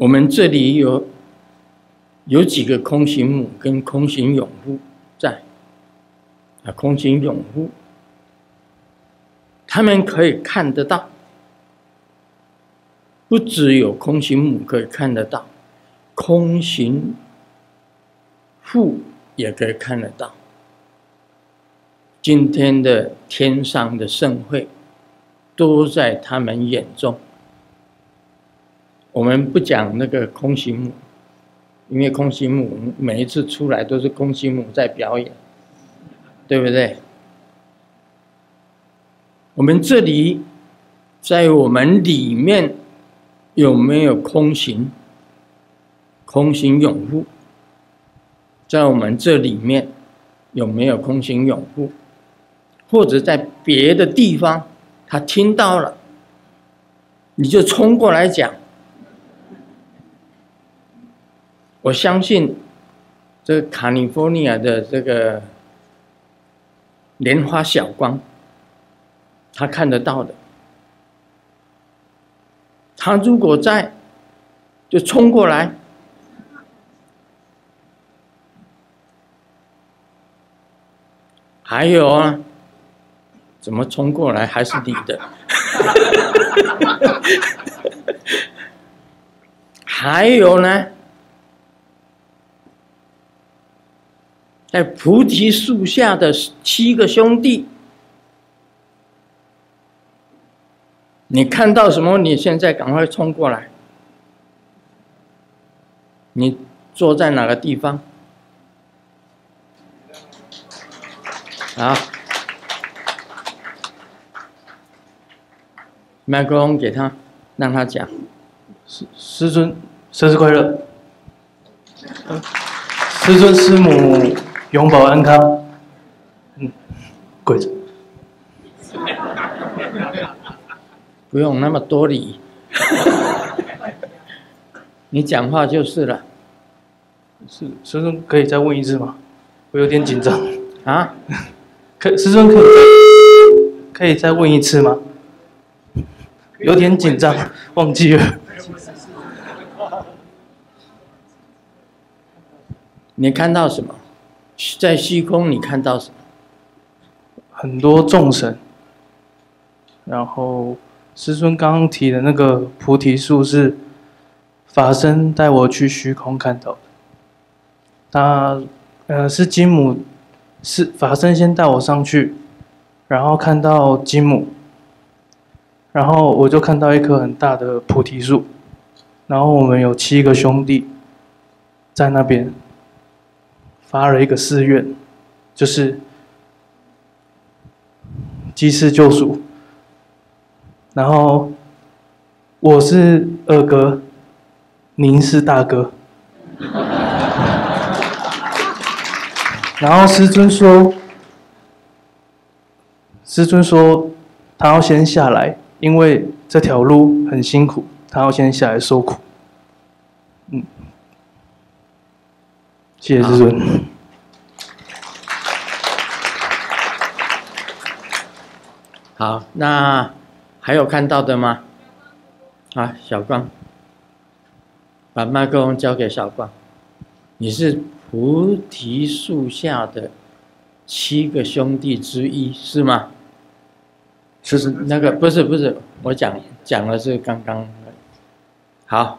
我们这里有有几个空行母跟空行永护在啊，空行永护，他们可以看得到，不只有空行母可以看得到，空行父也可以看得到。今天的天上的盛会，都在他们眼中。我们不讲那个空心木，因为空心木每一次出来都是空心木在表演，对不对？我们这里在我们里面有没有空行？空行永护，在我们这里面有没有空行永护？或者在别的地方，他听到了，你就冲过来讲。我相信，这卡利福尼亚的这个莲花小光，他看得到的。他如果在，就冲过来。还有啊。怎么冲过来还是你的？还有呢，在菩提树下的七个兄弟，你看到什么？你现在赶快冲过来。你坐在哪个地方？啊？麦克风给他，让他讲。师师尊，生日快乐！师尊师母永保安康。嗯，跪着。不用那么多礼。你讲话就是了。是师尊可以再问一次吗？我有点紧张。啊？可师尊可以可以再问一次吗？有点紧张，忘记了。你看到什么？在虚空，你看到什么？很多众神。然后师尊刚刚提的那个菩提树是法身带我去虚空看到的。他呃是金母，是法身先带我上去，然后看到金母。然后我就看到一棵很大的菩提树，然后我们有七个兄弟，在那边发了一个誓愿，就是济世救赎。然后我是二哥，您是大哥。然后师尊说，师尊说他要先下来。因为这条路很辛苦，他要先下来受苦。嗯，谢谢师尊。好，那还有看到的吗？啊，小光，把麦克风交给小光。你是菩提树下的七个兄弟之一，是吗？就是那个不是不是，我讲讲的是刚刚。好，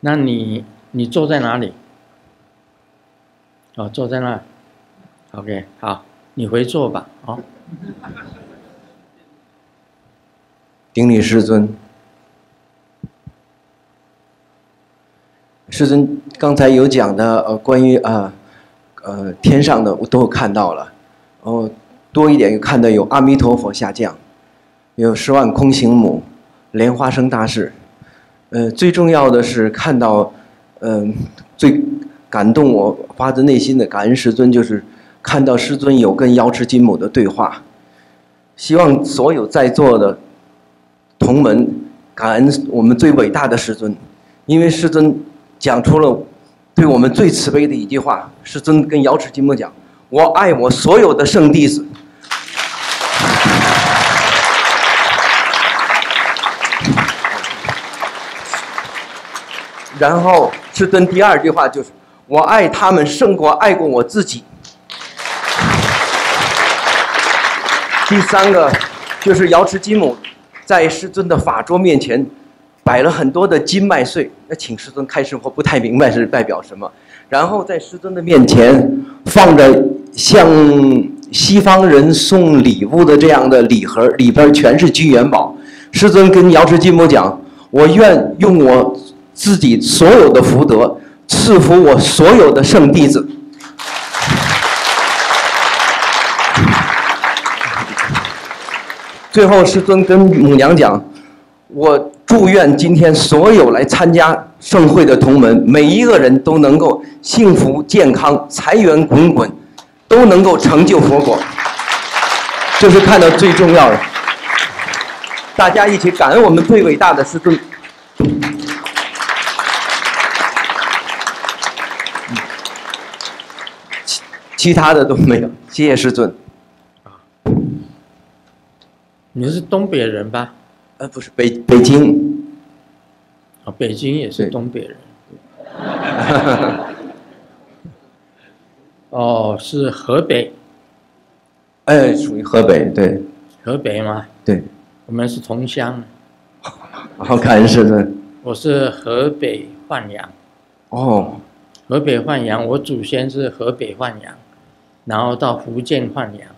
那你你坐在哪里？哦，坐在那。OK，好，你回坐吧。好。顶礼师尊。师尊刚才有讲的呃关于啊呃天上的我都看到了，然后多一点看到有阿弥陀佛下降。有十万空行母，莲花生大士，呃，最重要的是看到，嗯，最感动我发自内心的感恩师尊，就是看到师尊有跟瑶池金母的对话。希望所有在座的同门感恩我们最伟大的师尊，因为师尊讲出了对我们最慈悲的一句话。师尊跟瑶池金母讲：“我爱我所有的圣弟子。”然后师尊第二句话就是“我爱他们胜过爱过我自己”。第三个就是瑶池金母在师尊的法桌面前摆了很多的金麦穗，那请师尊开示，我不太明白是代表什么。然后在师尊的面前放着向西方人送礼物的这样的礼盒，里边全是金元宝。师尊跟瑶池金母讲：“我愿用我自己所有的福德赐福我所有的圣弟子。”最后，师尊跟母娘讲：“我祝愿今天所有来参加盛会的同门，每一个人都能够幸福健康、财源滚滚，都能够成就佛果。”这是看到最重要的。大家一起感恩我们最伟大的师尊。其其他的都没有，谢谢师尊。你是东北人吧？呃，不是北北京，啊，北京也是东北人。哦，是河北，哎，属于河北，对河北吗？对。我们是同乡，好，感恩师尊。我是河北范阳，哦，河北范阳，我祖先是河北范阳，然后到福建范阳，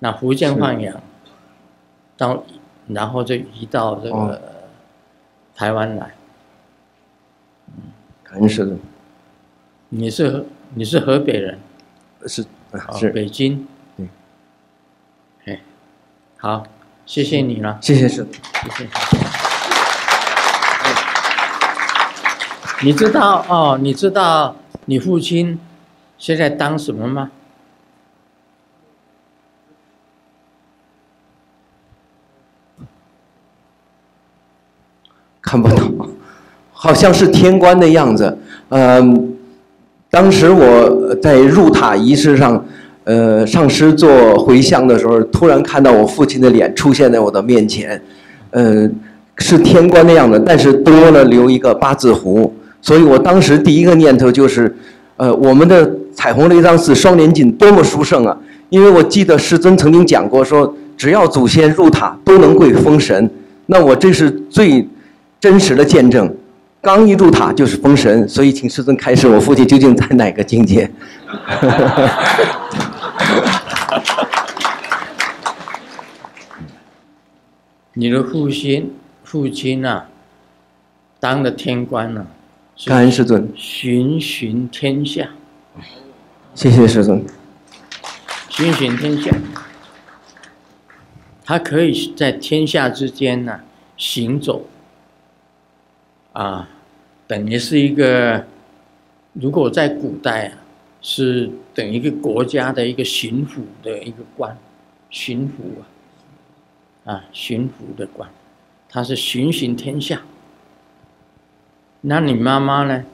那福建范阳，到然后就移到这哦个台湾来。感恩师尊。你是你是河北人，是啊哦是，北京。对。哎，好，谢谢你了，谢谢师傅。谢谢。你知道哦？你知道你父亲现在当什么吗？看不到，好像是天官的样子。嗯，当时我在入塔仪式上，呃，上师做回向的时候，突然看到我父亲的脸出现在我的面前，呃，是天官的样子，但是多了留一个八字胡，所以我当时第一个念头就是，呃，我们的彩虹雷藏寺双年锦多么殊胜啊！因为我记得师尊曾经讲过说，只要祖先入塔都能跪封神，那我这是最真实的见证。刚一入塔就是封神，所以请师尊开示，我父亲究竟在哪个境界？你的父亲父亲啊，当了天官了、是感恩师尊，巡巡天下，谢谢师尊。巡巡天下，他可以在天下之间呢、行走，啊，等于是一个，如果在古代啊，是等于一个国家的一个巡抚的一个官，巡抚啊，啊，巡抚的官，他是巡行天下。那你妈妈呢，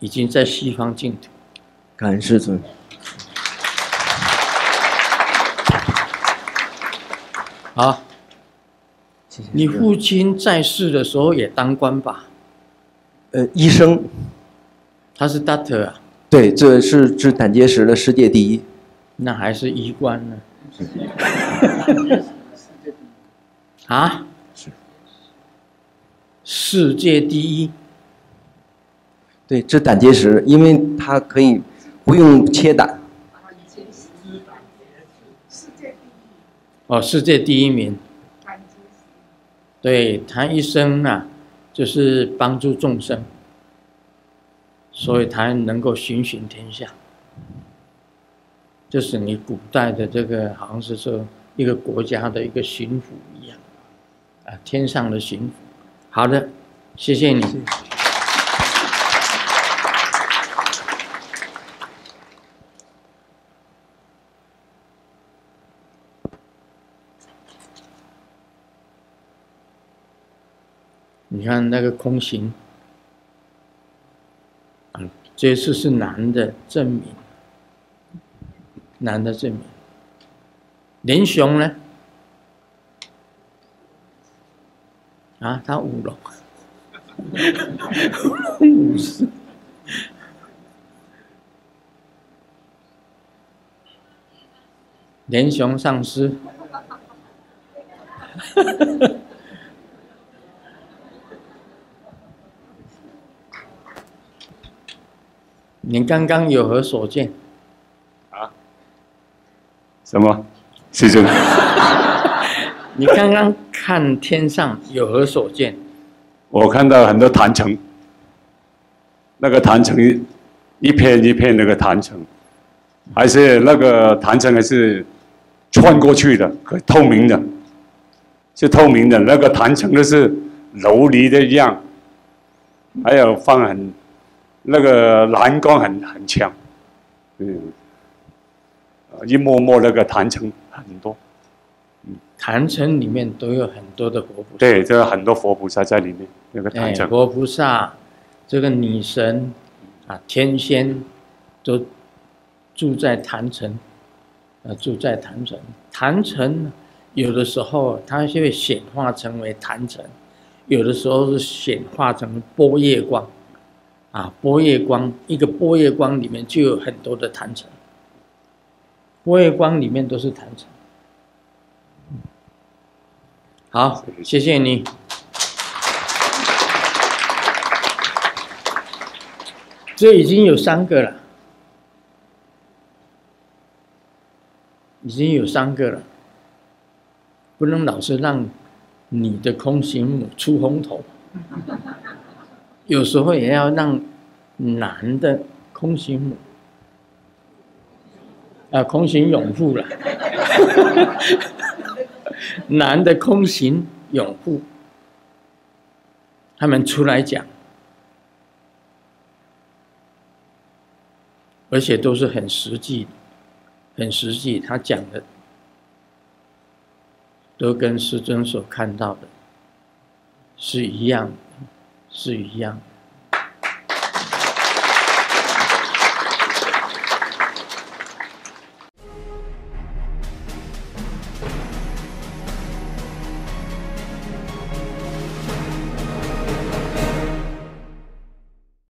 已经在西方净土。感恩师尊。好，谢谢你父亲在世的时候也当官吧？呃医生，他是 doctor 啊，对，这是治胆结石的世界第一。那还是医官呢？啊？世界第一？对，治胆结石，因为它可以不用切胆。哦，世界第一名。对谭医生啊，就是帮助众生，所以才能够巡巡天下。就是你古代的这个，好像是说一个国家的一个巡抚一样，啊，天上的巡抚。好的，谢谢你。你看那个空行，嗯，这次是男的证明，男的证明，连雄呢？啊，他五龙，五龙五，连雄丧尸。你刚刚有何所见？啊什么？师尊，你刚刚看天上有何所见？我看到很多坛城，那个坛城一一片一片那个坛城，还是那个坛城还是穿过去的，可透明的，是透明的。那个坛城的是琉璃的一样，还有放很那个蓝光很很强，嗯，呃一摸摸那个坛城很多，嗯坛城里面都有很多的活菩萨，对，这很多佛菩萨在里面那个坛哎，城。活菩萨，这个女神啊，天仙都住在坛城，啊，住在坛城。坛城有的时候它就会显化成为坛城，有的时候是显化成波叶光，啊，波月光一个波月光里面就有很多的坛城，波月光里面都是坛城。好，谢谢你。这已经有三个了，已经有三个了，不能老是让你的空行母出风头，有时候也要让男的空行母，啊，空行拥护了，男的空行拥护，他们出来讲。而且都是很实际，很实际。他讲的。都跟师尊所看到的是一样的，是一样。